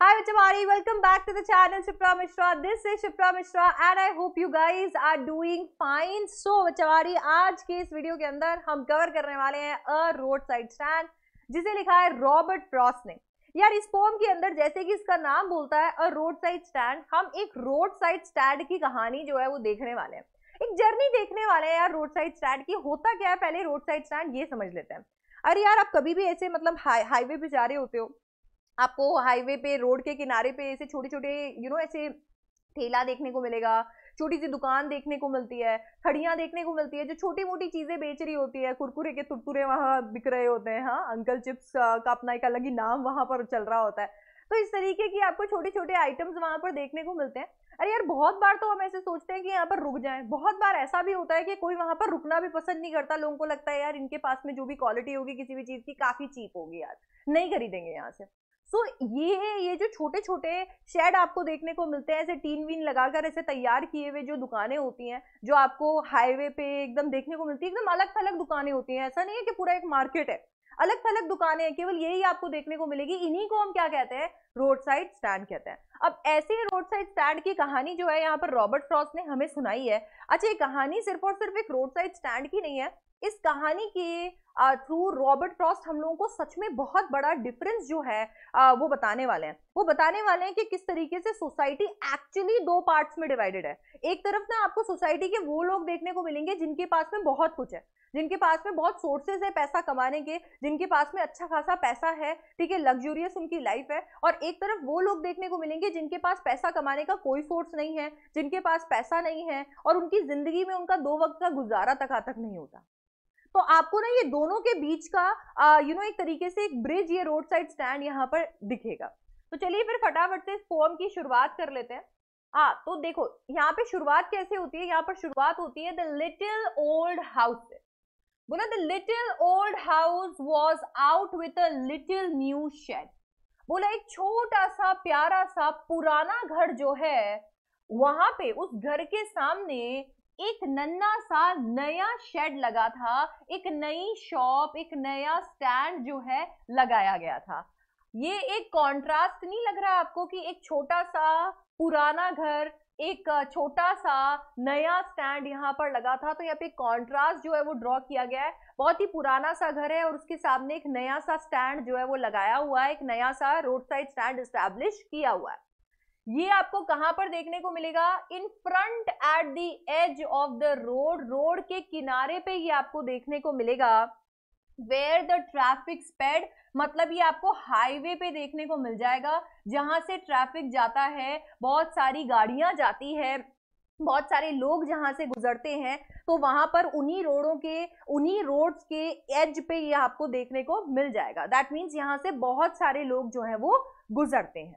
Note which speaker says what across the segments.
Speaker 1: Hi Vachamari, welcome back to the channel Shipra Mishra. This is Shipra Mishra and I hope you guys are doing fine. So Vachamari, आज के इस video के अंदर हम cover करने वाले हैं अ रोड स्टैंड जिसे लिखा है रॉबर्ट फ्रॉस्ट ने। यार इस पोम के अंदर जैसे कि इसका नाम बोलता है अ रोड स्टैंड हम एक रोड स्टैंड की कहानी जो है वो देखने वाले हैं। एक जर्नी देखने वाले हैं यार रोड स्टैंड की होता क्या है? पहले रोड साइड स्टैंड ये समझ लेते हैं। अरे यार आप कभी भी ऐसे मतलब हाई हाईवे पे जा रहे होते हो आपको हाईवे पे, रोड के किनारे पे ऐसे छोटे छोटे यू नो ऐसे ठेला देखने को मिलेगा छोटी सी दुकान देखने को मिलती है, खड़ियाँ देखने को मिलती है, जो छोटी मोटी चीज़ें बेच रही होती है, कुरकुरे के तुरतुरे वहाँ बिक रहे होते हैं हाँ अंकल चिप्स का अपना एक अलग ही नाम वहाँ पर चल रहा होता है। तो इस तरीके की आपको छोटे छोटे आइटम्स वहाँ पर देखने को मिलते हैं। अरे यार, बहुत बार तो हम ऐसे सोचते हैं कि यहाँ पर रुक जाएँ। बहुत बार ऐसा भी होता है कि कोई वहाँ पर रुकना भी पसंद नहीं करता, लोगों को लगता है, यार, इनके पास में जो भी क्वालिटी होगी किसी भी चीज़ की, काफ़ी चीप होगी यार नहीं खरीदेंगे यहाँ से। सो so, ये ये जो छोटे छोटे शेड आपको देखने को मिलते हैं ऐसे टीन वीन लगाकर ऐसे तैयार किए हुए जो दुकानें होती हैं जो आपको हाईवे पे एकदम देखने को मिलती है एकदम अलग थलग दुकानें होती हैं। ऐसा नहीं है कि पूरा एक मार्केट है। अलग थलग दुकानें हैं केवल यही आपको देखने को मिलेगी। इन्हीं को हम क्या कहते हैं? रोड साइड स्टैंड कहते हैं। अब ऐसे रोड साइड स्टैंड की कहानी जो है यहाँ पर रॉबर्ट फ्रॉस्ट ने हमें सुनाई है। अच्छा ये कहानी सिर्फ़ और सिर्फ़ एक रोड साइड स्टैंड की नहीं है इस कहानी के थ्रू रॉबर्ट फ्रॉस्ट हम लोगों को सच में बहुत बड़ा डिफरेंस जो है आ, वो बताने वाले हैं। वो बताने वाले हैं कि किस तरीके से सोसाइटी एक्चुअली दो पार्ट्स में डिवाइडेड है। एक तरफ़ ना आपको सोसाइटी के वो लोग देखने को मिलेंगे जिनके पास में बहुत कुछ है जिनके पास में बहुत सोर्सेज है पैसा कमाने के जिनके पास में अच्छा खासा पैसा है ठीक है लग्जूरियस उनकी लाइफ है और एक तरफ़ वो लोग देखने को मिलेंगे जिनके पास पैसा कमाने का कोई सोर्स नहीं है जिनके पास पैसा नहीं है और उनकी ज़िंदगी में उनका दो वक्त का गुजारा तक तक नहीं होता। तो आपको ना ये दोनों के बीच का यू नो एक तरीके से एक ब्रिज ये रोड साइड स्टैंड यहाँ पर दिखेगा। तो चलिए फिर फटाफट से इस पोम की शुरुआत कर लेते हैं। हाँ तो देखो, यहाँ पे शुरुआत कैसे होती है? यहाँ पर शुरुआत होती है द लिटिल ओल्ड हाउस से बोला the little old house was out with a little new shed बोला, एक छोटा सा, प्यारा सा, पुराना घर जो है, वहाँ पे उस घर के सामने एक नन्ना सा नया शेड लगा था, एक नई शॉप एक नया स्टैंड जो है लगाया गया था। ये एक कॉन्ट्रास्ट नहीं लग रहा है आपको कि एक छोटा सा पुराना घर, एक छोटा सा नया स्टैंड यहाँ पर लगा था? तो यहाँ पे कॉन्ट्रास्ट जो है वो ड्रॉ किया गया है। बहुत ही पुराना सा घर है और उसके सामने एक नया सा स्टैंड जो है वो लगाया हुआ है, एक नया सा रोड साइड स्टैंड स्टैब्लिश किया हुआ है। ये आपको कहाँ पर देखने को मिलेगा? In front at the edge of the road road के किनारे पे ये आपको देखने को मिलेगा। वेयर द ट्रैफ़िक स्पेड मतलब ये आपको हाईवे पे देखने को मिल जाएगा, जहाँ से ट्रैफ़िक जाता है, बहुत सारी गाड़ियाँ जाती है, बहुत सारे लोग जहाँ से गुजरते हैं तो वहाँ पर उन्हीं रोडों के, उन्हीं रोड्स के एज पे ये आपको देखने को मिल जाएगा। दैट मीन्स यहाँ से बहुत सारे लोग जो है वो गुजरते हैं।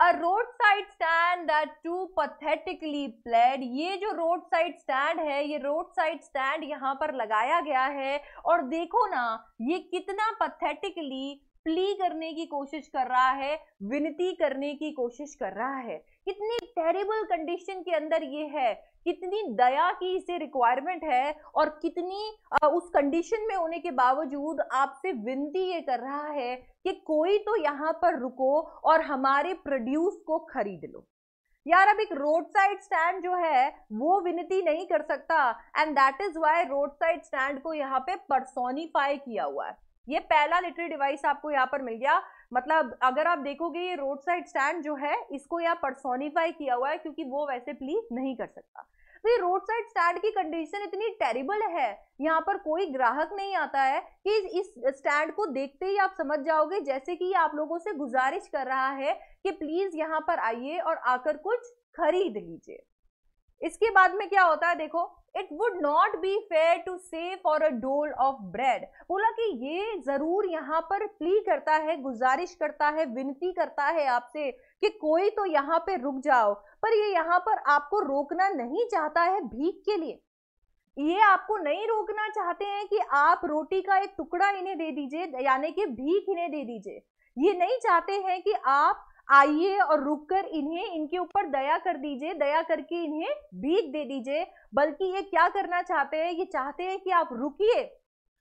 Speaker 1: A road side stand that too pathetically played ये जो रोड साइड स्टैंड है, ये रोड साइड स्टैंड यहाँ पर लगाया गया है। और देखो ना, ये कितना पथेटिकली प्ली करने की कोशिश कर रहा है, विनती करने की कोशिश कर रहा है। कितनी टेरिबल कंडीशन के अंदर ये है। कितनी दया की इसे रिक्वायरमेंट है और कितनी उस कंडीशन में होने के बावजूद आपसे विनती ये कर रहा है कि कोई तो यहाँ पर रुको और हमारे प्रोड्यूस को खरीद लो। यार अब एक रोड साइड स्टैंड जो है, वो विनती नहीं कर सकता and that is why road side stand को यहाँ पे पर्सोनिफाई किया हुआ है। ये पहला लिटरी डिवाइस आपको यहाँ पर मिल गया। मतलब अगर आप देखोगे ये रोड साइड स्टैंड जो है, इसको यहाँ पर्सोनिफाई किया हुआ है क्योंकि वो वैसे प्लीज़ नहीं कर सकता। तो रोड साइड स्टैंड की कंडीशन इतनी टेरिबल है। यहाँ पर कोई ग्राहक नहीं आता है कि इस स्टैंड को देखते ही आप समझ जाओगे, जैसे कि आप लोगों से गुजारिश कर रहा है कि प्लीज़ यहाँ पर आइए और आकर कुछ खरीद लीजिए। इसके बाद में क्या होता है, देखो it would not be fair to say for a dole of bread बोला कि ये ज़रूर यहाँ पर प्ली करता है, गुजारिश करता है, विनती करता है आपसे कि कोई तो यहाँ पे रुक जाओ, पर ये यहाँ पर आपको रोकना नहीं चाहता है भीख के लिए। ये आपको नहीं रोकना चाहते हैं कि आप रोटी का एक टुकड़ा इन्हें दे दीजिए, यानी कि भीख इन्हें दे दीजिए। ये नहीं चाहते हैं कि आप आइए और रुककर इन्हें इनके ऊपर दया कर दीजिए, दया करके इन्हें भीख दे दीजिए। बल्कि ये क्या करना चाहते हैं? ये चाहते हैं कि आप रुकिए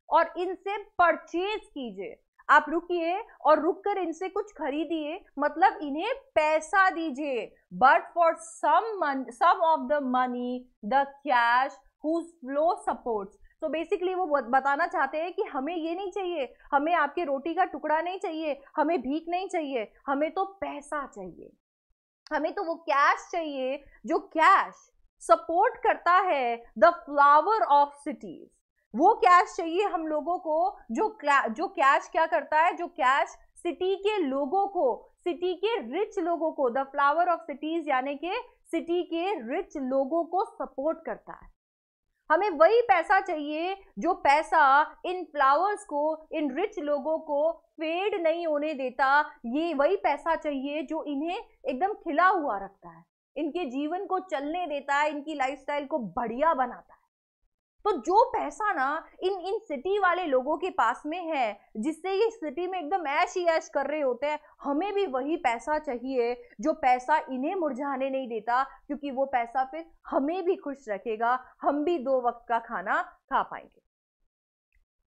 Speaker 1: और इनसे परचेज कीजिए। आप रुकिए और रुक कर इनसे कुछ खरीदिए। मतलब इन्हें पैसा दीजिए। But for some some of the money the cash whose flow supports तो बेसिकली वो बताना चाहते हैं कि हमें ये नहीं चाहिए, हमें आपके रोटी का टुकड़ा नहीं चाहिए, हमें भीख नहीं चाहिए, हमें तो पैसा चाहिए। हमें तो वो कैश चाहिए जो कैश सपोर्ट करता है द फ्लावर ऑफ़ सिटीज़ वो कैश चाहिए हम लोगों को जो जो कैश क्या करता है? जो कैश सिटी के लोगों को सिटी के रिच लोगों को द फ्लावर ऑफ़ सिटीज़ यानी कि सिटी के रिच लोगों को सपोर्ट करता है। हमें वही पैसा चाहिए जो पैसा इन फ्लावर्स को, इन रिच लोगों को फेड नहीं होने देता। ये वही पैसा चाहिए जो इन्हें एकदम खिला हुआ रखता है। इनके जीवन को चलने देता है, इनकी लाइफस्टाइल को बढ़िया बनाता है। तो जो पैसा ना इन इन सिटी वाले लोगों के पास में है, जिससे ये सिटी में एकदम ऐश ही ऐश कर रहे होते हैं, हमें भी वही पैसा चाहिए, जो पैसा इन्हें मुरझाने नहीं देता, क्योंकि वो पैसा फिर हमें भी खुश रखेगा, हम भी दो वक्त का खाना खा पाएँगे।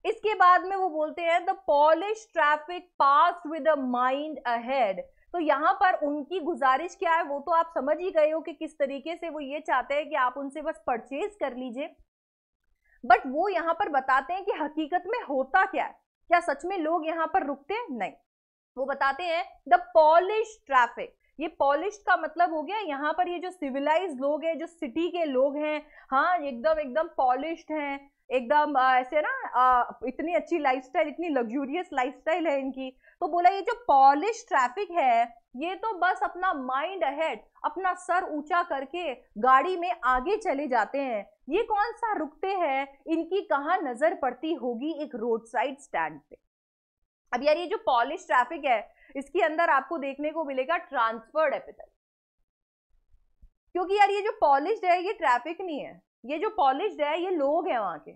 Speaker 1: इसके बाद में वो बोलते हैं the polish traffic pass with a mind ahead तो यहाँ पर उनकी गुजारिश क्या है, वो तो आप समझ ही गए हो कि किस तरीके से वो ये चाहते हैं कि आप उनसे बस परचेज कर लीजिए। बट वो यहाँ पर बताते हैं कि हकीकत में होता क्या है। क्या सच में लोग यहाँ पर रुकते हैं? नहीं। वो बताते हैं, द पॉलिश ट्रैफ़िक ये पॉलिश का मतलब हो गया यहाँ पर ये जो सिविलाइज लोग हैं, जो सिटी के लोग हैं हाँ एकदम एकदम पॉलिश्ड हैं, एकदम ऐसे ना इतनी अच्छी लाइफस्टाइल इतनी लग्जूरियस लाइफस्टाइल है इनकी। तो बोला, ये जो पॉलिश ट्रैफ़िक है, ये तो बस अपना माइंड अहेड अपना सर ऊँचा करके गाड़ी में आगे चले जाते हैं। ये कौन सा रुकते हैं? इनकी कहा नज़र पड़ती होगी एक रोड साइड स्टैंड पे? अब यार ये जो पॉलिश ट्रैफ़िक है, इसके अंदर आपको देखने को मिलेगा ट्रांसफर्ड एपिथल क्योंकि यार ये जो पॉलिश है, ये ट्रैफ़िक नहीं है. ये जो पॉलिश है, ये लोग हैं वहाँ के.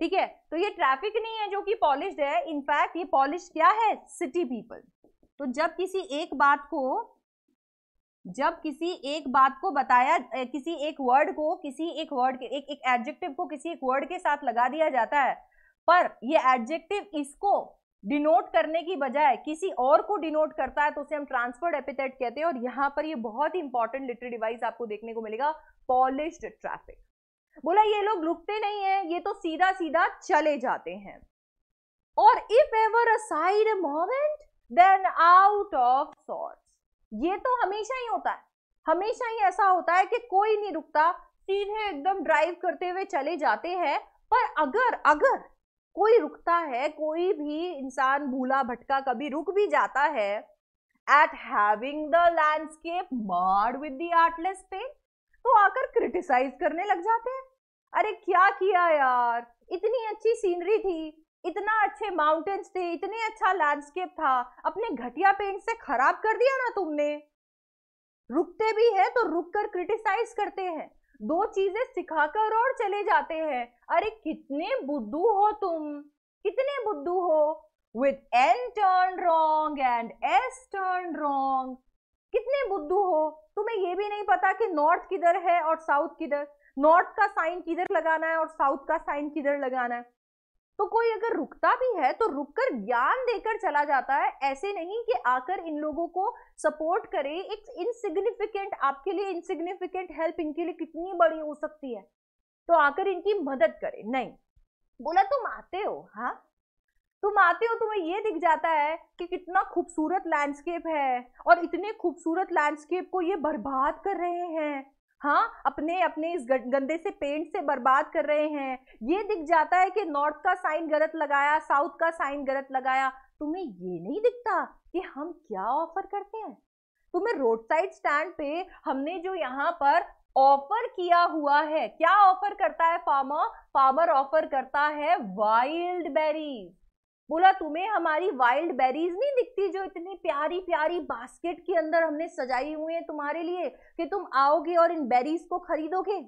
Speaker 1: ठीक है? तो ये ट्रैफ़िक नहीं है जो कि पॉलिश है. इनफैक्ट ये पॉलिश क्या है? सिटी पीपल तो जब किसी एक बात को जब किसी एक बात को बताया किसी एक वर्ड को, किसी एक वर्ड के, एक एक एडजेक्टिव को किसी एक वर्ड के साथ लगा दिया जाता है, पर ये एडजेक्टिव इसको डिनोट करने की बजाय किसी और को डिनोट करता है तो उसे हम ट्रांसफर्ड एपिथेट कहते हैं, और यहाँ पर ये बहुत ही इंपॉर्टेंट लिटरी डिवाइस आपको देखने को मिलेगा पॉलिश्ड ट्रैफ़िक बोला, ये लोग रुकते नहीं है, ये तो सीधा सीधा चले जाते हैं. और if ever a side moment then out of sort ये तो हमेशा ही होता है। हमेशा ही ऐसा होता है कि कोई नहीं रुकता, सीधे एकदम ड्राइव करते हुए चले जाते हैं, पर अगर अगर कोई रुकता है, कोई भी इंसान भूला भटका कभी रुक भी जाता है at having the landscape marred with the artless तो आकर क्रिटिसाइज करने लग जाते हैं। अरे क्या किया यार? इतनी अच्छी सीनरी थी। इतना अच्छे माउंटेन्स थे, इतने अच्छा लैंडस्केप था, अपने घटिया पेंट से खराब कर दिया ना तुमने। रुकते भी है तो रुक कर क्रिटिसाइज करते हैं। दो चीज़ें सिखाकर और चले जाते हैं। अरे कितने बुद्धू हो तुम, कितने बुद्धू हो। With an turn wrong and S turn wrong कितने बुद्धू हो। तुम्हें ये भी नहीं पता कि नॉर्थ किधर है और साउथ किधर। नॉर्थ का साइन किधर लगाना है और साउथ का साइन किधर लगाना है। तो कोई अगर रुकता भी है तो रुककर ज्ञान देकर चला जाता है। ऐसे नहीं कि आकर इन लोगों को सपोर्ट करे। एक इनसिग्निफिकेंट आपके लिए इनसिग्निफिकेंट हेल्प इनके लिए कितनी बड़ी हो सकती है? तो आकर इनकी मदद करे। नहीं। बोला, तुम आते हो? हाँ। तुम आते हो, तुम्हें ये दिख जाता है कि कितना खूबसूरत लैंडस्केप है और इतने खूबसूरत लैंडस्केप को ये बर्बाद कर रहे हैं। हाँ अपने अपने इस गंदे से पेंट से बर्बाद कर रहे हैं। ये दिख जाता है कि नॉर्थ का साइन गलत लगाया साउथ का साइन गलत लगाया। तुम्हें ये नहीं दिखता कि हम क्या ऑफ़र करते हैं? तुम्हें रोड साइड स्टैंड पे हमने जो यहाँ पर ऑफ़र किया हुआ है, क्या ऑफ़र करता है फार्मर फार्मर ऑफ़र करता है वाइल्ड बेरीज बोला, तुम्हें हमारी वाइल्ड बेरीज नहीं दिखती जो इतनी प्यारी प्यारी बास्केट के अंदर हमने सजाई हुई है तुम्हारे लिए कि तुम आओगे और इन बेरीज को खरीदोगे?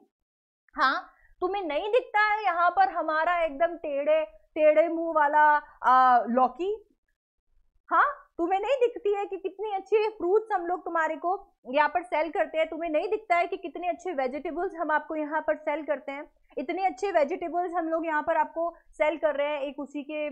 Speaker 1: हाँ तुम्हें नहीं दिखता है यहाँ पर हमारा एकदम टेढ़े टेढ़े मुँह वाला लौकी? हाँ तुम्हें नहीं दिखती है कि कितनी अच्छी फ्रूट्स हम लोग तुम्हारे को यहाँ पर सेल करते हैं। तुम्हें नहीं दिखता है कि कितने अच्छे वेजिटेबल्स हम आपको यहाँ पर सेल करते हैं। इतने अच्छे वेजिटेबल्स हम लोग यहाँ पर आपको सेल कर रहे हैं एक उसी के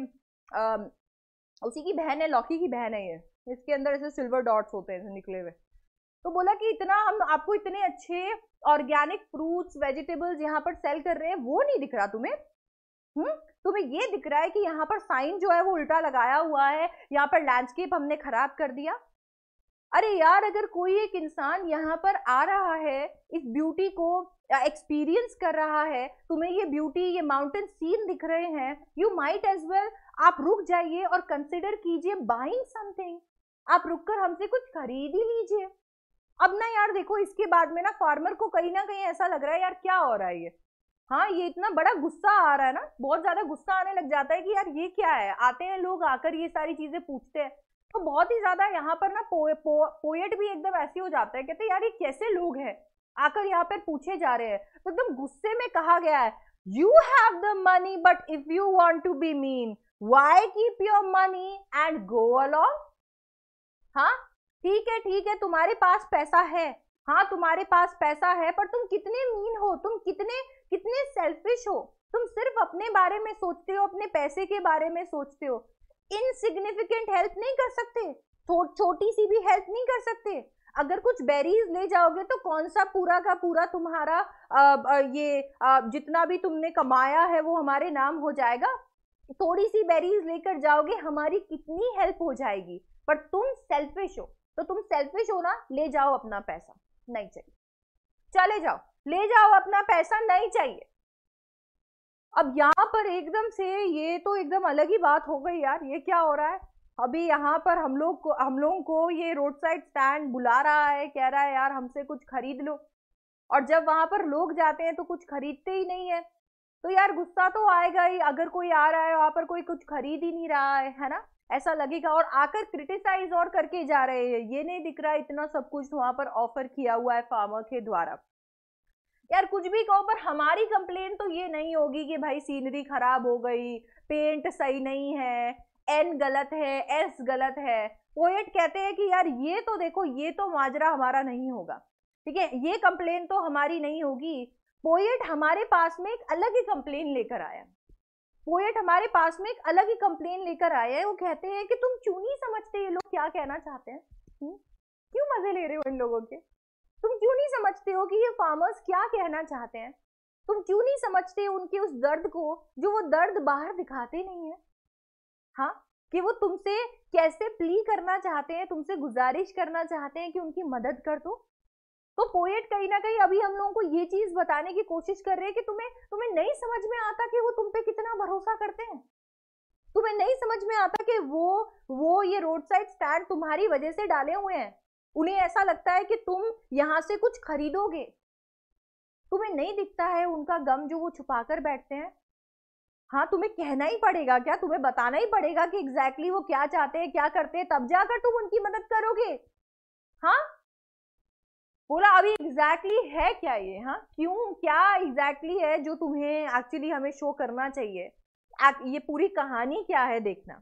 Speaker 1: उसी की बहन है, लौकी की बहन है ये। इसके अंदर ऐसे सिल्वर डॉट्स होते हैं निकले हुए। तो बोला कि इतना हम आपको इतने अच्छे ऑर्गेनिक फ्रूट्स वेजिटेबल्स यहाँ पर सेल कर रहे हैं, वो नहीं दिख रहा तुम्हें? हम्म तुम्हें ये दिख रहा है कि यहाँ पर साइन जो है वो उल्टा लगाया हुआ है, यहाँ पर लैंडस्केप हमने खराब कर दिया। अरे यार, अगर कोई एक इंसान यहाँ पर आ रहा है, इस ब्यूटी को एक्सपीरियंस कर रहा है, तुम्हें ये ब्यूटी ये माउंटेन सीन दिख रहे हैं यू माइट एज वेल आप रुक जाइए और कंसिडर कीजिए बाइंग समथिंग आप रुककर हमसे कुछ खरीद ही लीजिए। अब ना यार देखो इसके बाद में ना फार्मर को कहीं ना कहीं ऐसा लग रहा है यार क्या हो रहा है ये? हाँ ये इतना बड़ा गुस्सा आ रहा है ना बहुत ज़्यादा गुस्सा आने लग जाता है कि यार ये क्या है? आते हैं लोग आकर ये सारी चीज़ें पूछते हैं। तो बहुत ही ज़्यादा यहाँ पर ना पो, पोएट भी एकदम ऐसे हो जाता है कहते यार ये कैसे लोग हैं? आकर यहाँ पर पूछे जा रहे हैं। तो एकदम गुस्से में कहा गया है you have the money but if you want to be mean why keep your money and go along हाँ ठीक है ठीक है तुम्हारे पास पैसा है। हाँ तुम्हारे पास पैसा है पर तुम कितने मीन हो? तुम कितने कितने सेल्फिश हो? तुम सिर्फ़ अपने बारे में सोचते हो अपने पैसे के बारे में सोचते हो। इनसिग्निफिकेंट हेल्प नहीं कर सकते। छोटी सी भी हेल्प नहीं कर सकते। अगर कुछ बेरीज ले जाओगे तो कौन सा पूरा का पूरा तुम्हारा आ, आ, ये आ, जितना भी तुमने कमाया है वो हमारे नाम हो जाएगा? थोड़ी सी बेरीज लेकर जाओगे, हमारी कितनी हेल्प हो जाएगी। पर तुम सेल्फिश हो तो तुम सेल्फिश हो ना ले जाओ अपना पैसा, नहीं चाहिए। चले जाओ, ले जाओ अपना पैसा, नहीं चाहिए। अब यहाँ पर एकदम से ये तो एकदम अलग ही बात हो गई यार, ये क्या हो रहा है? अभी यहाँ पर हम लोग को, हम लोगों को ये रोड साइड स्टैंड बुला रहा है, कह रहा है, यार हमसे कुछ खरीद लो। और जब वहाँ पर लोग जाते हैं तो कुछ खरीदते ही नहीं है। तो यार गुस्सा तो आएगा ही, अगर कोई आ रहा है, वहाँ पर कोई कुछ खरीद ही नहीं रहा है है ना? ऐसा लगेगा और आकर क्रिटिसाइज और करके जा रहे हैं। ये नहीं दिख रहा इतना सब कुछ वहाँ पर ऑफ़र किया हुआ है फार्मर के द्वारा। यार कुछ भी कहो, पर हमारी कंप्लेन तो ये नहीं होगी कि भाई सीनरी खराब हो गई पेंट सही नहीं है एन गलत है एस गलत है। पोएट कहते हैं कि यार ये तो देखो, ये तो माजरा हमारा नहीं होगा। ठीक है? ये कंप्लेन तो हमारी नहीं होगी। पोएट हमारे पास में एक अलग ही कंप्लेन लेकर आया। पोएट हमारे पास में एक अलग ही कंप्लेन लेकर आए हैं। वो कहते हैं कि तुम क्यों नहीं समझते ये लोग क्या कहना चाहते हैं? हम्म? क्यों मज़े ले रहे हो इन लोगों के? तुम क्यों नहीं समझते हो कि ये फार्मर्स क्या कहना चाहते हैं? तुम क्यों नहीं समझते उनके उस दर्द को जो वो दर्द बाहर दिखाते नहीं है? हाँ? कि वो तुमसे कैसे प्ली करना चाहते हैं, तुमसे गुजारिश करना चाहते हैं कि उनकी मदद कर दो? तो पोएट कहीं ना कहीं अभी हम लोगों को ये चीज़ बताने की कोशिश कर रहे हैं कि तुम्हें तुम्हें नहीं समझ में आता कि वो तुम पे कितना भरोसा करते हैं? तुम्हें नहीं समझ में आता कि वो वो ये रोड साइड स्टैंड तुम्हारी वजह से डाले हुए हैं? उन्हें ऐसा लगता है कि तुम यहाँ से कुछ खरीदोगे? तुम्हें नहीं दिखता है उनका गम जो वो छुपा कर बैठते हैं? हाँ तुम्हें कहना ही पड़ेगा क्या? तुम्हें बताना ही पड़ेगा कि एग्जैक्टली exactly वो क्या चाहते हैं, क्या करते हैं? तब जाकर तुम उनकी मदद करोगे? हाँ? बोला, अभी एग्जैक्टली exactly है क्या ये? हाँ क्यों? क्या एग्जैक्टली exactly है जो तुम्हें एक्चुअली हमें शो करना चाहिए? ये पूरी कहानी क्या है देखना।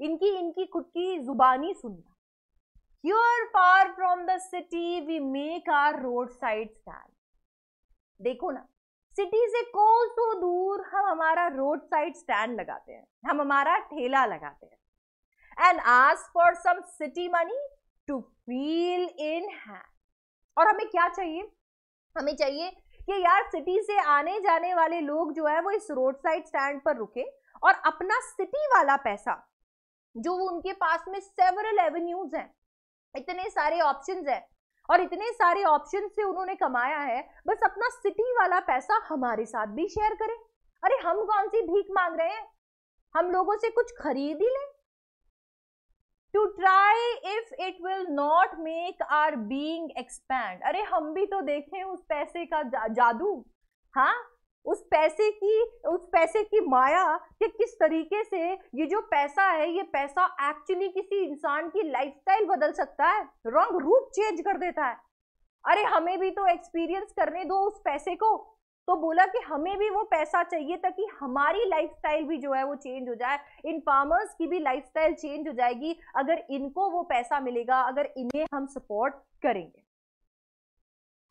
Speaker 1: इनकी इनकी खुद की जुबानी सुनना। Here far from the city we make our road side stand देखो ना सिटी से सो दूर हम हमारा रोड साइड स्टैंड लगाते हैं, हम हमारा ठेला लगाते हैं। And ask for some city money to feel in hand और हमें क्या चाहिए? हमें चाहिए कि यार सिटी से आने जाने वाले लोग जो है वो इस रोड साइड स्टैंड पर रुके और अपना सिटी वाला पैसा, जो उनके पास में सेवरल एवेन्यूज हैं, इतने सारे ऑप्शंस हैं और इतने सारे ऑप्शन से उन्होंने कमाया है, बस अपना सिटी वाला पैसा हमारे साथ भी शेयर करें। अरे हम कौन सी भीख मांग रहे हैं? हम लोगों से कुछ खरीद ही लें। To try if it will not make our being expand अरे हम भी तो देखें उस पैसे का जा, जादू। हाँ? उस पैसे की उस पैसे की माया कि किस तरीके से ये जो पैसा है ये पैसा एक्चुअली किसी इंसान की लाइफस्टाइल बदल सकता है? रंग रूप चेंज कर देता है। अरे हमें भी तो एक्सपीरियंस करने दो उस पैसे को। तो बोला कि हमें भी वो पैसा चाहिए ताकि हमारी लाइफस्टाइल भी जो है वो चेंज हो जाए। इन फार्मर्स की भी लाइफस्टाइल चेंज हो जाएगी, अगर इनको वो पैसा मिलेगा, अगर इन्हें हम सपोर्ट करेंगे।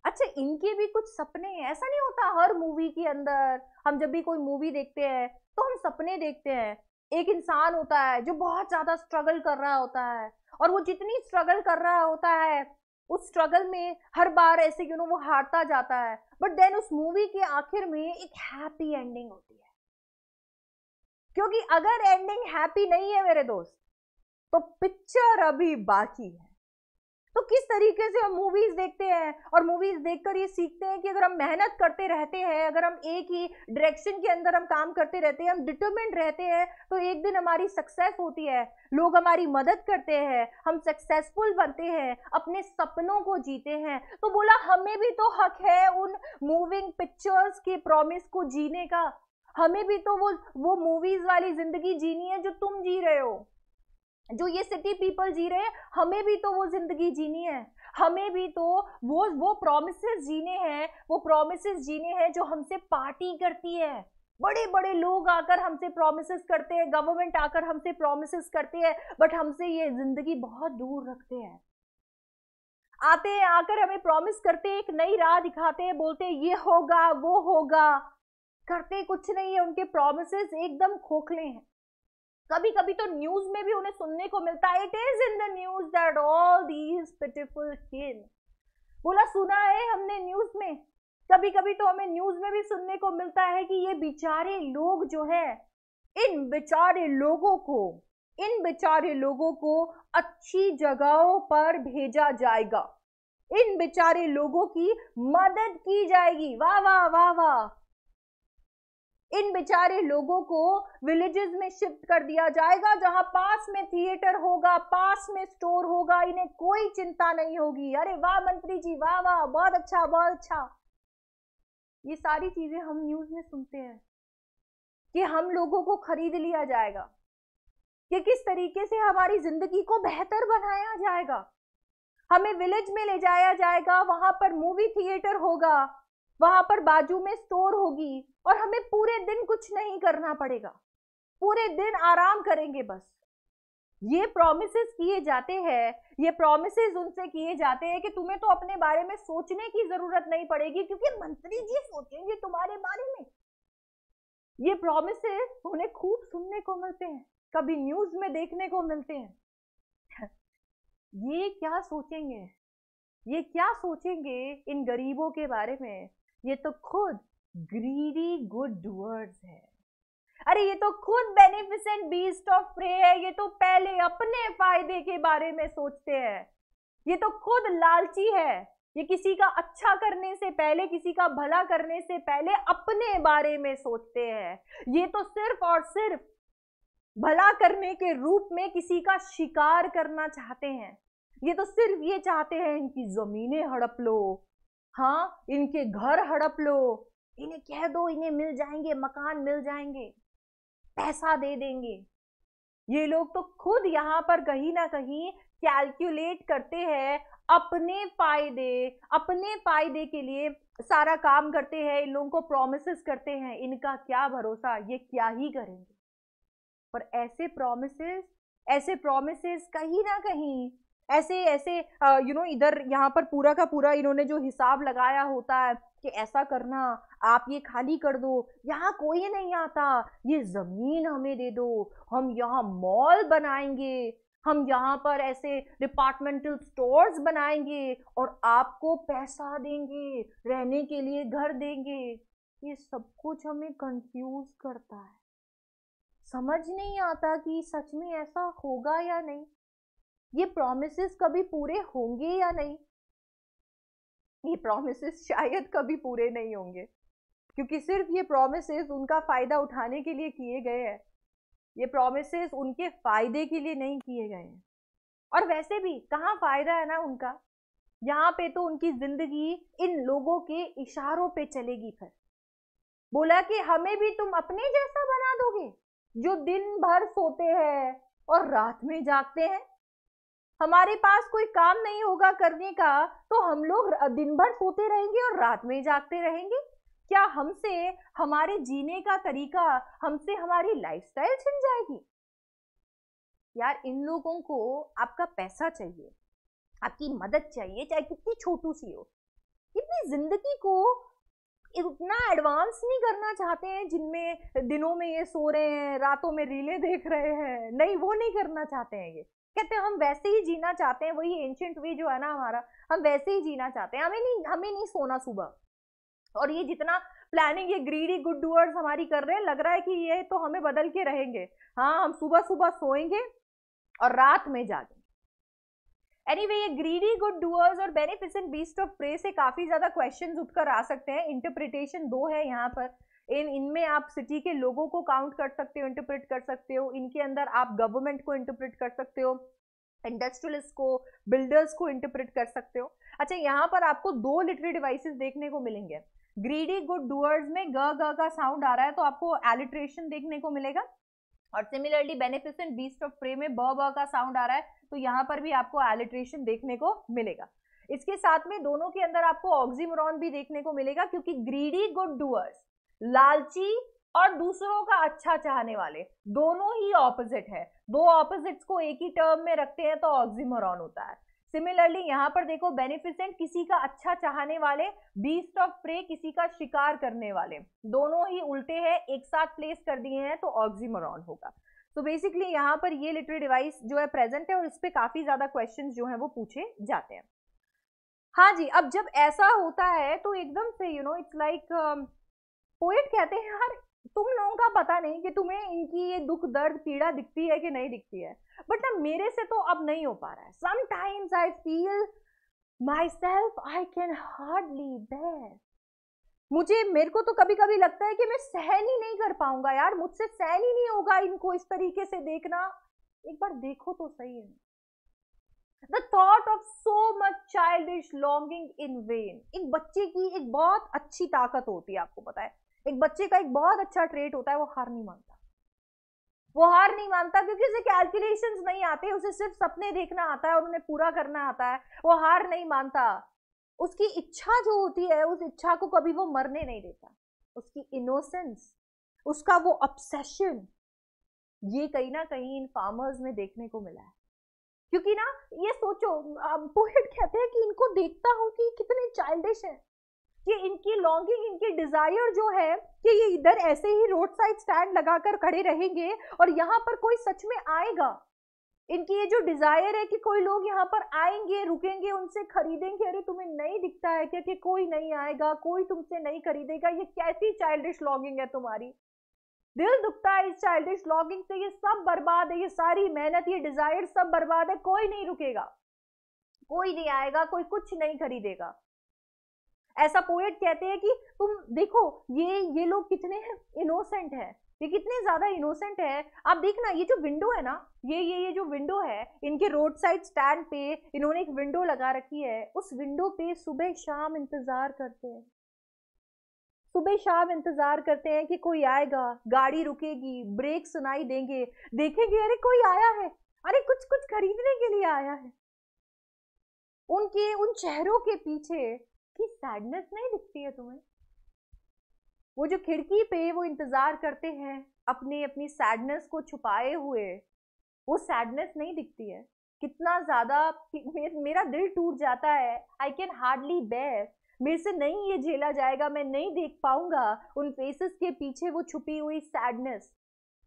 Speaker 1: अच्छा इनके भी कुछ सपने हैं? ऐसा नहीं होता हर मूवी के अंदर, हम जब भी कोई मूवी देखते हैं तो हम सपने देखते हैं। एक इंसान होता है जो बहुत ज़्यादा स्ट्रगल कर रहा होता है, और वो जितनी स्ट्रगल कर रहा होता है उस स्ट्रगल में हर बार ऐसे यू नो वो हारता जाता है। बट देन उस मूवी के आखिर में एक हैप्पी एंडिंग होती है। क्योंकि अगर एंडिंग हैप्पी नहीं है मेरे दोस्त तो पिक्चर अभी बाकी है। तो किस तरीके से हम मूवीज़ देखते हैं? और मूवीज़ देखकर ये सीखते हैं कि अगर हम मेहनत करते रहते हैं, अगर हम एक ही डायरेक्शन के अंदर हम काम करते रहते हैं, हम डिटर्मेंट रहते हैं तो एक दिन हमारी सक्सेस होती है। लोग हमारी मदद करते हैं, हम सक्सेसफुल बनते हैं, अपने सपनों को जीते हैं। तो बोला, हमें भी तो हक है उन मूविंग पिक्चर्स के प्रॉमिस को जीने का। हमें भी तो वो वो मूवीज़ वाली ज़िंदगी जीनी है जो तुम जी रहे हो। जो ये सिटी पीपल जी रहे हैं, हमें भी तो वो ज़िंदगी जीनी है। हमें भी तो वो वो प्रोमिस जीने हैं, वो प्रोमिस जीने हैं जो हमसे पार्टी करती है। बड़े बड़े लोग आकर हमसे प्रोमिस करते हैं गवर्नमेंट आकर हमसे प्रोमिस करते हैं बट हमसे ये ज़िंदगी बहुत दूर रखते हैं। आते हैं, आकर हमें प्रॉमिस करते हैं, एक नई राह दिखाते हैं, बोलते हैं, ये होगा, वो होगा। करते कुछ नहीं है, उनके प्रोमिस एकदम खोखले हैं। कभी कभी तो न्यूज़ में भी उन्हें सुनने को मिलता है। It is in the news that all these pitiful kin बोला, सुना है हमने न्यूज़ में? कभी कभी तो हमें न्यूज़ में भी सुनने को मिलता है कि ये बेचारे लोग जो है, इन बेचारे लोगों को, इन बेचारे लोगों को अच्छी जगहों पर भेजा जाएगा। इन बेचारे लोगों की मदद की जाएगी। वाह वाह वाह वाह। इन बेचारे लोगों को विलेजेस में शिफ्ट कर दिया जाएगा, जहाँ पास में थिएटर होगा, पास में स्टोर होगा, इन्हें कोई चिंता नहीं होगी। अरे वाह मंत्री जी, वाह वाह, बहुत अच्छा बहुत अच्छा। ये सारी चीज़ें हम न्यूज़ में सुनते हैं कि हम लोगों को खरीद लिया जाएगा, कि किस तरीके से हमारी ज़िंदगी को बेहतर बनाया जाएगा। हमें विलेज में ले जाया जाएगा, वहाँ पर मूवी थिएटर होगा। वहाँ पर बाजू में स्टोर होगी और हमें पूरे दिन कुछ नहीं करना पड़ेगा। पूरे दिन आराम करेंगे बस। ये प्रोमिस किए जाते हैं, ये प्रोमिस उनसे किए जाते हैं कि तुम्हें तो अपने बारे में सोचने की ज़रूरत नहीं पड़ेगी क्योंकि मंत्री जी सोचेंगे तुम्हारे बारे में। ये प्रोमिस उन्हें खूब सुनने को मिलते हैं, कभी न्यूज़ में देखने को मिलते हैं। ये क्या सोचेंगे? ये क्या सोचेंगे इन गरीबों के बारे में? ये तो खुद ग्रीडी गुड डूअर्स है। अरे, ये तो खुद बेनिफिसेंट बीस्ट ऑफ़ प्रे है। ये तो पहले अपने फ़ायदे के बारे में सोचते हैं। ये तो खुद लालची है। ये किसी का अच्छा करने से पहले, किसी का भला करने से पहले अपने बारे में सोचते हैं। ये तो सिर्फ़ और सिर्फ़ भला करने के रूप में किसी का शिकार करना चाहते हैं। ये तो सिर्फ़ ये चाहते हैं इनकी जमीनें हड़प लो हाँ इनके घर हड़प लो। इन्हें कह दो, इन्हें मिल जाएँगे, मकान मिल जाएँगे, पैसा दे देंगे। ये लोग तो खुद यहाँ पर कहीं ना कहीं कैलकुलेट करते हैं, अपने फ़ायदे अपने फ़ायदे के लिए सारा काम करते हैं, इन लोगों को प्रोमिस करते हैं, इनका क्या भरोसा, ये क्या ही करेंगे? पर ऐसे प्रोमिस ऐसे प्रोमिस कहीं ना कहीं ऐसे ऐसे यू नो इधर यहाँ पर पूरा का पूरा इन्होंने जो हिसाब लगाया होता है कि ऐसा करना, आप ये खाली कर दो, यहाँ कोई नहीं आता। ये ज़मीन हमें दे दो, हम यहाँ मॉल बनाएँगे, हम यहाँ पर ऐसे डिपार्टमेंटल स्टोर्स बनाएँगे और आपको पैसा देंगे, रहने के लिए घर देंगे। ये सब कुछ हमें कंफ्यूज करता है। समझ नहीं आता कि सच में ऐसा होगा या नहीं। ये प्रोमिस कभी पूरे होंगे या नहीं? ये प्रोमिस शायद कभी पूरे नहीं होंगे, क्योंकि सिर्फ़ ये प्रोमिस उनका फ़ायदा उठाने के लिए किए गए हैं। ये प्रोमिस उनके फ़ायदे के लिए नहीं किए गए हैं। और वैसे भी, कहाँ फ़ायदा है ना उनका? यहाँ पे तो उनकी ज़िंदगी इन लोगों के इशारों पे चलेगी फिर। बोला कि हमें भी तुम अपने जैसा बना दोगे, जो दिन भर सोते हैं और रात में जागते हैं। हमारे पास कोई काम नहीं होगा करने का तो हम लोग दिन भर सोते रहेंगे और रात में जागते रहेंगे। क्या हमसे, हमारे जीने का तरीका, हमसे हमारी लाइफस्टाइल छिन जाएगी? यार, इन लोगों को आपका पैसा चाहिए, आपकी मदद चाहिए, चाहे कितनी छोटू सी हो। इतनी ज़िंदगी को इतना एडवांस नहीं करना चाहते हैं, जिनमें दिनों में ये सो रहे हैं, रातों में रीले देख रहे हैं। नहीं, वो नहीं करना चाहते हैं ये। कहते हैं हम वैसे ही जीना चाहते हैं वही एंशंट वे जो है ना हमारा हम वैसे ही जीना चाहते हैं। हमें नहीं हमें नहीं सोना सुबह। और ये जितना प्लानिंग ये ग्रीडी गुड डूअर्स हमारी कर रहे हैं लग रहा है कि ये तो हमें बदल के रहेंगे। हाँ हम सुबह सुबह सोएँगे और रात में जागेंगे। एनीवे anyway, ये ग्रीडी गुड डूअर्स और बेनिफिसेंट बीस्ट ऑफ़ प्रे से काफ़ी ज़्यादा क्वेश्चंस उठकर आ सकते हैं। इंटरप्रिटेशन दो है यहाँ पर। इन, इनमें आप सिटी के लोगों को काउंट कर सकते हो इंटरप्रेट कर सकते हो, इनके अंदर आप गवर्नमेंट को इंटरप्रेट कर सकते हो इंडस्ट्रियलिस्ट को बिल्डर्स को इंटरप्रेट कर सकते हो। अच्छा यहाँ पर आपको दो लिटरी डिवाइसेस देखने को मिलेंगे। ग्रीडी गुड डूअर्स में ग ग का साउंड आ रहा है तो आपको एलिट्रेशन देखने को मिलेगा। और similarly beneficent beast of prey में ब ब का साउंड आ रहा है तो यहाँ पर भी आपको एलिट्रेशन देखने को मिलेगा। इसके साथ में दोनों के अंदर आपको ऑक्सीमोरॉन भी देखने को मिलेगा, क्योंकि ग्रीडी गुड डूअर्स लालची और दूसरों का अच्छा चाहने वाले। दोनों ही ऑपोजिट है। दो ऑपोजिट्स को एक ही टर्म में रखते हैं तो ऑक्सीमोरॉन होता है। सिमिलरली यहाँ पर देखो बेनिफिसेंट किसी का अच्छा चाहने वाले बीस्ट ऑफ़ प्रे किसी का शिकार करने वाले। दोनों ही उल्टे हैं, एक साथ प्लेस कर दिए हैं तो ऑक्सीमोरॉन होगा। तो बेसिकली यहाँ पर ये लिटरी डिवाइस जो है प्रेजेंट है और इस पर काफ़ी ज़्यादा क्वेश्चन जो है वो पूछे जाते हैं। हाँ जी, अब जब ऐसा होता है तो एकदम से you know it's like poet कहते हैं, यार, तुम लोगों का पता नहीं कि तुम्हें इनकी ये दुख, दर्द, पीड़ा दिखती है कि नहीं दिखती है। बट ना मेरे से तो अब नहीं हो पा रहा है। Sometimes I feel myself I can hardly bear मुझे, मेरे को तो कभी कभी लगता है कि मैं सहन ही नहीं कर पाऊँगा, यार। मुझसे सहन ही नहीं होगा इनको इस तरीके से देखना। एक बार देखो तो सही है। The thought of so much childish longing in vain एक बच्चे की एक बहुत अच्छी ताकत होती है, आपको पता है। एक बच्चे का एक बहुत अच्छा ट्रेट होता है, वो हार नहीं मानता। वो हार नहीं मानता क्योंकि उसे कैलकुलेशंस नहीं आते, उसे सिर्फ़ सपने देखना आता है और उन्हें पूरा करना आता है। वो हार नहीं मानता। उसकी इच्छा जो होती है, उस इच्छा को कभी वो मरने नहीं देता। उसकी इनोसेंस उसका वो ऑब्सेशन ये कहीं ना कहीं इन फार्मर्स में देखने को मिला है। क्योंकि ना, ये सोचो पोएट कहते हैं कि इनको देखता हूँ कि कितने चाइल्डिश है। कि इनकी लॉन्गिंग इनकी डिज़ायर जो है कि ये इधर ऐसे ही रोड साइड स्टैंड लगाकर खड़े रहेंगे और यहाँ पर कोई सच में आएगा। इनकी ये जो डिज़ायर है कि कोई लोग यहाँ पर आएँगे, रुकेंगे, उनसे खरीदेंगे, अरे तुम्हें नहीं दिखता है क्या कि कोई नहीं आएगा, कोई तुमसे नहीं खरीदेगा? ये कैसी चाइल्डिश लॉगिंग है तुम्हारी? दिल दुखता है इस चाइल्डिश लॉगिंग से, ये सब बर्बाद है, ये सारी मेहनत, ये डिज़ायर सब बर्बाद है, कोई नहीं रुकेगा। कोई नहीं आएगा, कोई कुछ नहीं खरीदेगा। ऐसा पोएट कहते हैं कि तुम देखो, ये ये लोग कितने इनोसेंट है। ये कितने ज़्यादा इनोसेंट है? आप देखना, ये जो विंडो है ना, ये ये ये जो विंडो है, इनके रोड साइड स्टैंड पे इन्होंने एक विंडो लगा रखी है। उस विंडो पे सुबह शाम इंतज़ार करते हैं। सुबह शाम इंतज़ार करते हैं कि कोई आएगा, गाड़ी रुकेगी ब्रेक सुनाई देंगे। देखेंगे, अरे कोई आया है। अरे कुछ कुछ खरीदने के लिए आया है। उनके, उन चेहरों के पीछे कि सैडनेस नहीं दिखती है तुम्हें? वो जो खिड़की पे वो इंतज़ार करते हैं, अपनी अपनी सैडनेस को छुपाए हुए, वो सैडनेस नहीं दिखती है। कितना ज़्यादा मेरा दिल टूट जाता है। आई कैन हार्डली बेयर मेरे से नहीं ये झेला जाएगा, मैं नहीं देख पाऊँगा उन फेसेस के पीछे वो छुपी हुई सैडनेस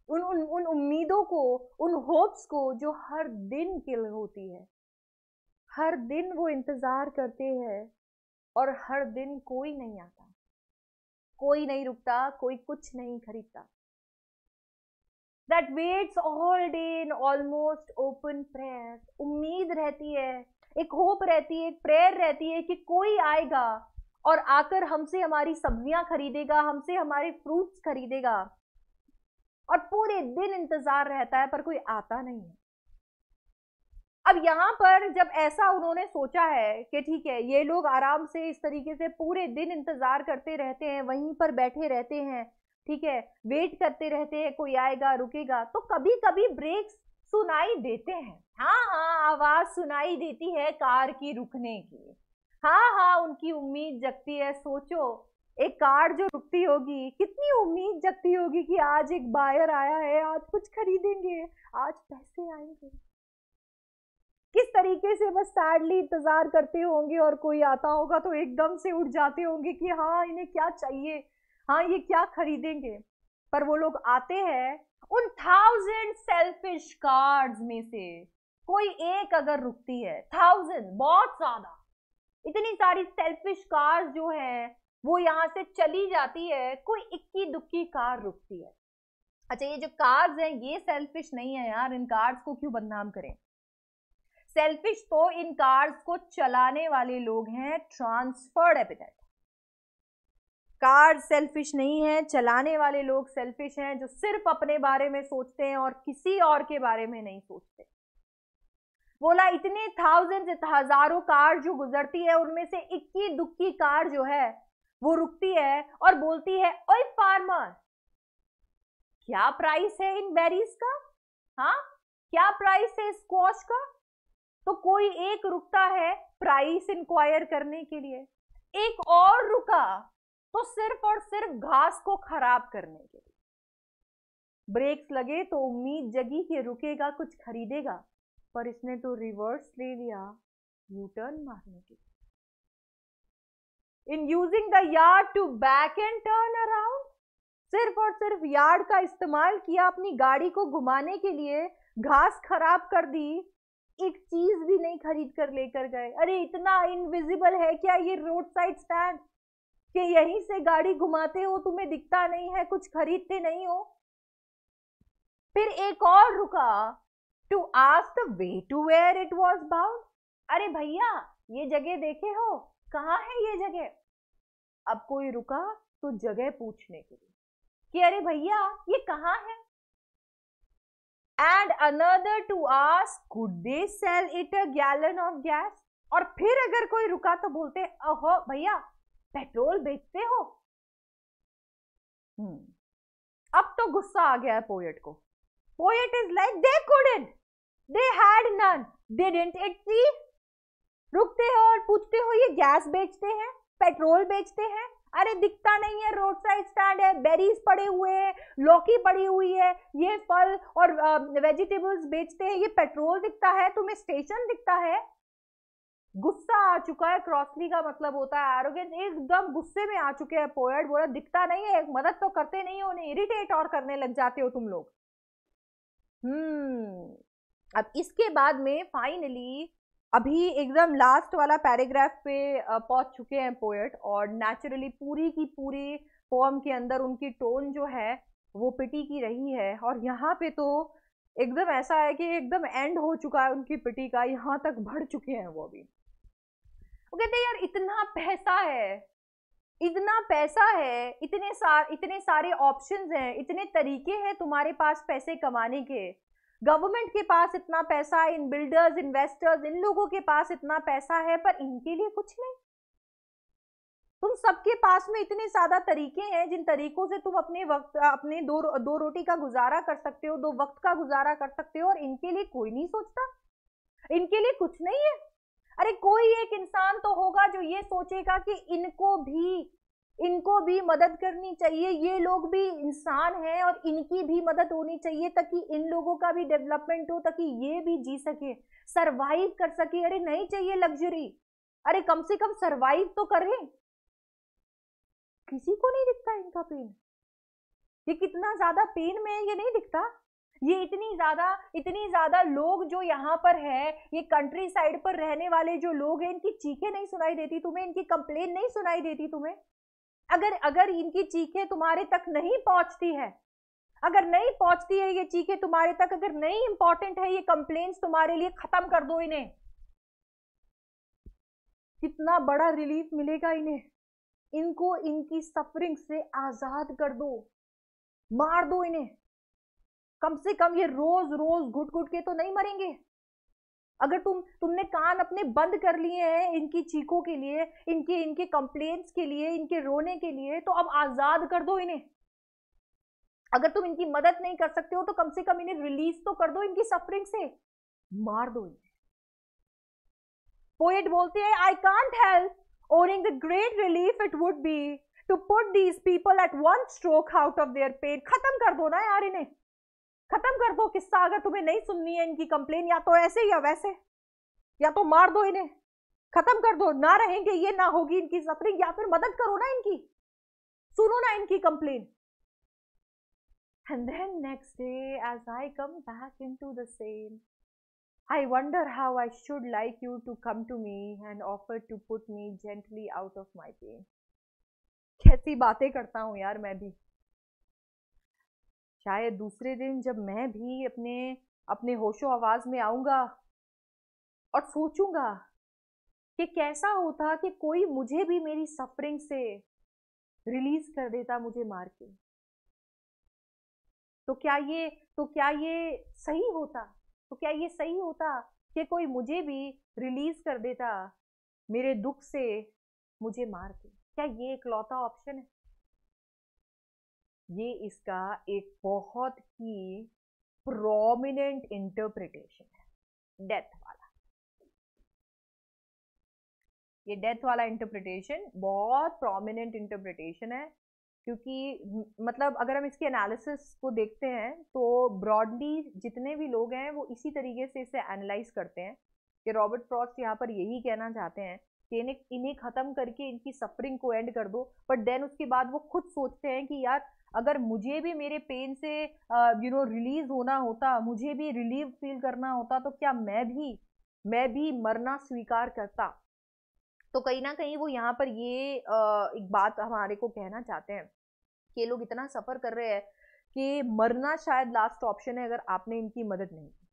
Speaker 1: उन उन उन उम्मीदों को, उन होप्स को जो हर दिन किल होती है। हर दिन वो इंतज़ार करते हैं। और हर दिन कोई नहीं आता। कोई नहीं रुकता, कोई कुछ नहीं खरीदता। That waits all day in almost open prayer उम्मीद रहती है, एक होप रहती है, एक प्रेयर रहती है कि कोई आएगा और आकर हमसे हमारी सब्ज़ियाँ खरीदेगा, हमसे हमारे फ्रूट्स खरीदेगा। और पूरे दिन इंतज़ार रहता है पर कोई आता नहीं। है अब यहाँ पर जब ऐसा उन्होंने सोचा है कि ठीक है, ये लोग आराम से इस तरीके से पूरे दिन इंतज़ार करते रहते हैं, वहीं पर बैठे रहते हैं, ठीक है वेट करते रहते हैं, कोई आएगा, रुकेगा तो कभी कभी ब्रेक्स सुनाई देते हैं। हाँ हाँ आवाज़ सुनाई देती है कार की रुकने की। हाँ हाँ उनकी उम्मीद जगती है, सोचो, एक कार जो रुकती होगी, कितनी उम्मीद जगती होगी कि आज एक बायर आया है, आज कुछ खरीदेंगे, आज पैसे आएँगे। किस तरीके से बस सैडली इंतज़ार करते होंगे और कोई आता होगा तो एकदम से उठ जाते होंगे कि हाँ इन्हें क्या चाहिए? हाँ ये क्या खरीदेंगे? पर वो लोग आते हैं उन थाउज़ेंड सेल्फिश कार्ड्स में से। कोई एक अगर रुकती है थाउज़ेंड बहुत ज़्यादा। इतनी सारी सेल्फिश कार्स जो है, वो यहाँ से चली जाती है, कोई इक्की दुक्की कार रुकती है। अच्छा ये जो कार्स हैं, ये सेल्फिश नहीं है यार, इन कार्स को क्यों बदनाम करें? सेल्फिश तो इन कार्स को चलाने वाले लोग हैं ट्रांसफर्ड एपिटेट कार सेल्फिश नहीं है, चलाने वाले लोग सेल्फिश हैं जो सिर्फ़ अपने बारे में सोचते हैं और किसी और के बारे में नहीं सोचते। बोला, इतने थाउज़ेंड हज़ारों कार जो गुजरती है, उनमें से इक्की दुक्की कार जो है, वो रुकती है और बोलती है, ओए फार्मर क्या प्राइस है इन बेरीज का? हाँ क्या प्राइस है स्क्वॉश का? तो कोई एक रुकता है प्राइस इंक्वायर करने के लिए। एक और रुका तो सिर्फ़ और सिर्फ़ घास को खराब करने के लिए। ब्रेक्स लगे तो उम्मीद जगी कि रुकेगा, कुछ खरीदेगा, पर इसने तो रिवर्स ले लिया यू टर्न मारने के लिए। In using the yard to back and turn around सिर्फ़ और सिर्फ़ यार्ड का इस्तेमाल किया अपनी गाड़ी को घुमाने के लिए, घास खराब कर दी एक चीज़ भी नहीं खरीद कर लेकर गए। अरे, इतना इनविजिबल है क्या ये रोड साइड स्टैंड कि यहीं से गाड़ी घुमाते हो, तुम्हें दिखता नहीं है, कुछ खरीदते नहीं हो। फिर एक और रुका। To ask the way to where it was bound अरे भैया, ये जगह देखे हो? कहाँ है ये जगह? अब कोई रुका तो जगह पूछने के लिए कि अरे भैया, ये कहाँ है? And another to ask could they sell it a gallon of gas और फिर अगर कोई रुका तो बोलते, अहो, भैया, पेट्रोल बेचते हो? हम्म। अब तो गुस्सा आ गया है पोएट को। Poet is like they couldn't they had none they didn't it see रुकते हो और पूछते हो, ये गैस बेचते हैं? पेट्रोल बेचते हैं? अरे दिखता नहीं है रोड साइड स्टैंड है बेरीज पड़े हुए हैं, लौकी पड़ी हुई है, ये फल और वेजिटेबल्स बेचते हैं, ये पेट्रोल दिखता है, तुम्हें स्टेशन दिखता है? गुस्सा आ चुका है क्रॉसली का मतलब होता है एरोगेंस एकदम गुस्से में आ चुके हैं पोएट बोला दिखता नहीं है, मदद तो करते नहीं हो, उन्हें इरिटेट और करने लग जाते हो तुम लोग। हम्म अब इसके बाद में फाइनली अभी एकदम लास्ट वाला पैराग्राफ पे पहुँच चुके हैं पोएट और नेचुरली पूरी की पूरी पोम के अंदर उनकी टोन जो है, वो पिटी की रही है। और यहाँ पे तो एकदम ऐसा है कि एकदम एंड हो चुका है उनकी पिटी का, यहाँ तक बढ़ चुके हैं वो अभी। वो कहते यार, इतना पैसा है, इतना पैसा है, इतने सार इतने सारे ऑप्शंस हैं, इतने तरीके हैं तुम्हारे पास पैसे कमाने के। गवर्नमेंट के पास इतना पैसा, इन बिल्डर्स, इन्वेस्टर्स, इन लोगों के पास इतना पैसा है, पर इनके लिए कुछ नहीं। तुम सबके पास में इतने ज़्यादा तरीके हैं, जिन तरीकों से तुम अपने वक्त, अपने दो दो रोटी का गुजारा कर सकते हो, दो वक्त का गुजारा कर सकते हो, और इनके लिए कोई नहीं सोचता। इनके लिए कुछ नहीं है। अरे कोई एक इंसान तो होगा जो ये सोचेगा कि इनको भी इनको भी मदद करनी चाहिए। ये लोग भी इंसान हैं और इनकी भी मदद होनी चाहिए ताकि इन लोगों का भी डेवलपमेंट हो, ताकि ये भी जी सके सरवाइव कर सके। अरे, नहीं चाहिए लग्जरी अरे, कम से कम सरवाइव तो करें। किसी को नहीं दिखता इनका पेन ये कितना ज़्यादा पेन में है, ये नहीं दिखता। ये इतनी ज़्यादा इतनी ज़्यादा लोग जो यहाँ पर है, ये कंट्री साइड पर रहने वाले जो लोग हैं, इनकी चीखें नहीं सुनाई देती तुम्हें, इनकी कंप्लेन नहीं सुनाई देती तुम्हें। अगर अगर इनकी चीखें तुम्हारे तक नहीं पहुँचती है, अगर नहीं पहुँचती है ये चीखें तुम्हारे तक, अगर नहीं इंपॉर्टेंट है ये कंप्लेन्स तुम्हारे लिए खत्म कर दो इन्हें। कितना बड़ा रिलीफ मिलेगा इन्हें। इनको इनकी सफरिंग से आज़ाद कर दो, मार दो इन्हें। कम से कम ये रोज रोज घुट घुट के तो नहीं मरेंगे। अगर तुम, तुमने कान अपने बंद कर लिए हैं इनकी चीखों के लिए, इनके इनके कंप्लेंट्स के लिए, इनके रोने के लिए तो अब आज़ाद कर दो इन्हें। अगर तुम इनकी मदद नहीं कर सकते हो तो कम से कम इन्हें रिलीज़ तो कर दो इनकी सफरिंग से। मार दो इन्हें। पोएट बोलते हैं I can't help owning the great relief it would be to put these people at one stroke out of their pain खत्म कर दो ना यार इन्हें। खत्म कर दो, किस्सा अगर तुम्हें नहीं सुननी है इनकी कंप्लेन या तो ऐसे या वैसे। या तो मार दो इन्हें। खत्म कर दो, ना रहेंगे ये, ना होगी इनकी सफरिंग या फिर मदद करो ना इनकी। सुनो ना इनकी complain and then next day as I come back into the same I wonder how I should like you to come to me and offer to put me gently out of my pain कैसी बातें करता हूँ यार मैं भी। शायद दूसरे दिन जब मैं भी अपने अपने होशो आवाज़ में आऊँगा और सोचूँगा कि कैसा होता कि कोई मुझे भी मेरी सफरिंग से रिलीज़ कर देता मुझे मार के। तो क्या ये तो क्या ये सही होता? तो क्या ये सही होता कि कोई मुझे भी रिलीज़ कर देता मेरे दुख से मुझे मार के? क्या ये इकलौता ऑप्शन है? ये इसका एक बहुत ही प्रोमिनेंट इंटरप्रिटेशन है डेथ वाला। ये डेथ वाला इंटरप्रिटेशन बहुत प्रोमिनेंट इंटरप्रिटेशन है, क्योंकि मतलब अगर हम इसके एनालिसिस को देखते हैं तो ब्रॉडली जितने भी लोग हैं, वो इसी तरीके से इसे एनालाइज करते हैं कि रॉबर्ट फ्रॉस्ट यहाँ पर यही कहना चाहते हैं कि इन्हें इन्हें ख़त्म करके इनकी सफरिंग को एंड कर दो बट देन उसके बाद वो खुद सोचते हैं कि यार अगर मुझे भी मेरे पेन से यू नो रिलीज़ होना होता मुझे भी रिलीव फील करना होता तो क्या मैं भी मैं भी मरना स्वीकार करता? तो कहीं ना कहीं वो यहाँ पर ये आ, एक बात हमारे को कहना चाहते हैं कि लोग इतना सफ़र कर रहे हैं कि मरना शायद लास्ट ऑप्शन है अगर आपने इनकी मदद नहीं की।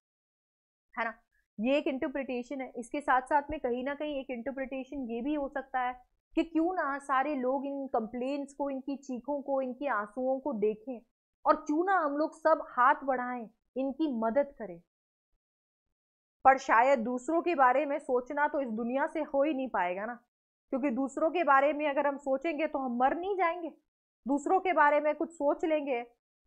Speaker 1: है ना? ये एक इंटरप्रिटेशन है। इसके साथ साथ में कहीं ना कहीं एक इंटरप्रिटेशन ये भी हो सकता है कि क्यों ना सारे लोग इन कंप्लेन्स को, इनकी चीखों को, इनके आंसुओं को देखें और क्यों ना हम लोग सब हाथ बढ़ाएँ, इनकी मदद करें। पर शायद दूसरों के बारे में सोचना तो इस दुनिया से हो ही नहीं पाएगा ना, क्योंकि दूसरों के बारे में अगर हम सोचेंगे तो हम मर नहीं जाएँगे। दूसरों के बारे में कुछ सोच लेंगे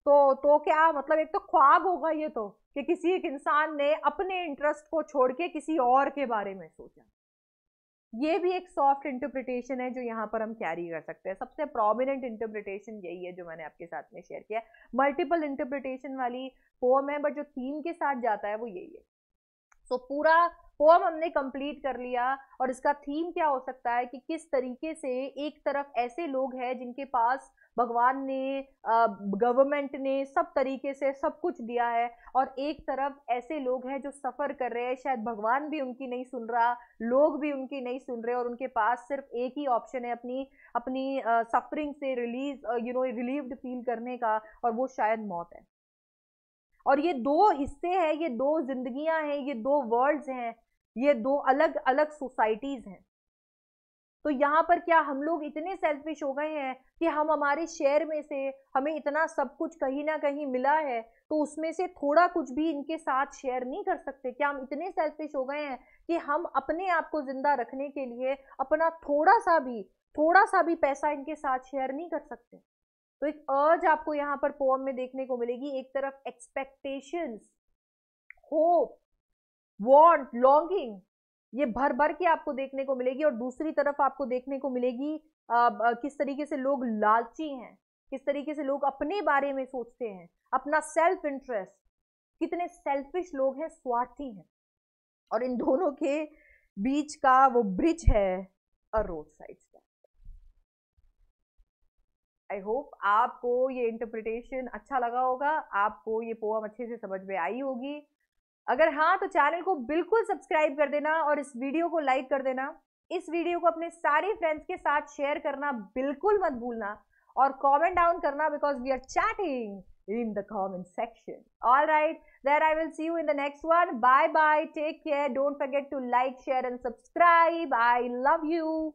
Speaker 1: तो तो क्या मतलब एक तो ख्वाब होगा ये तो कि किसी एक इंसान ने अपने इंटरेस्ट को छोड़ के किसी और के बारे में सोचा। ये भी एक सॉफ्ट इंटरप्रिटेशन है जो यहाँ पर हम कैरी कर सकते हैं। सबसे प्रोमिनेंट इंटरप्रिटेशन यही है जो मैंने आपके साथ में शेयर किया मल्टीपल इंटरप्रिटेशन वाली पोम है बट जो थीम के साथ जाता है वो यही है। सो so, पूरा पोम हमने कंप्लीट कर लिया और इसका थीम क्या हो सकता है कि किस तरीके से एक तरफ़ ऐसे लोग हैं जिनके पास भगवान ने गवर्नमेंट ने सब तरीके से सब कुछ दिया है और एक तरफ़ ऐसे लोग हैं जो सफ़र कर रहे हैं, शायद भगवान भी उनकी नहीं सुन रहा, लोग भी उनकी नहीं सुन रहे और उनके पास सिर्फ़ एक ही ऑप्शन है अपनी अपनी सफरिंग से release you know relieved feel करने का और वो शायद मौत है। और ये दो हिस्से हैं, ये दो जिंदगियाँ हैं, ये दो वर्ल्ड्स हैं, ये दो अलग अलग सोसाइटीज हैं। तो यहाँ पर क्या हम लोग इतने सेल्फिश हो गए हैं कि हम हमारे शेयर में से हमें इतना सब कुछ कहीं ना कहीं मिला है तो उसमें से थोड़ा कुछ भी इनके साथ शेयर नहीं कर सकते। क्या हम इतने सेल्फिश हो गए हैं कि हम अपने आप को ज़िंदा रखने के लिए अपना थोड़ा सा भी थोड़ा सा भी पैसा इनके साथ शेयर नहीं कर सकते? तो एक अर्ज़ आपको यहाँ पर पोम में देखने को मिलेगी, एक तरफ़ एक्सपेक्टेशंस होप वॉन्ट लॉन्गिंग ये भर भर के आपको देखने को मिलेगी और दूसरी तरफ़ आपको देखने को मिलेगी आ, किस तरीके से लोग लालची हैं किस तरीके से लोग अपने बारे में सोचते हैं अपना सेल्फ इंटरेस्ट कितने सेल्फिश लोग हैं स्वार्थी हैं। और इन दोनों के बीच का वो ब्रिज है रोड साइड आई होप आपको ये इंटरप्रिटेशन अच्छा लगा होगा आपको ये पोअम अच्छे से समझ में आई होगी। अगर हाँ तो चैनल को बिल्कुल सब्सक्राइब कर देना और इस वीडियो को लाइक कर देना। इस वीडियो को अपने सारे फ्रेंड्स के साथ शेयर करना बिल्कुल मत भूलना और कॉमेंट डाउन करना because we are chatting in the comment section all right there I will see you in the next one bye bye take care don't forget to like share and subscribe I love you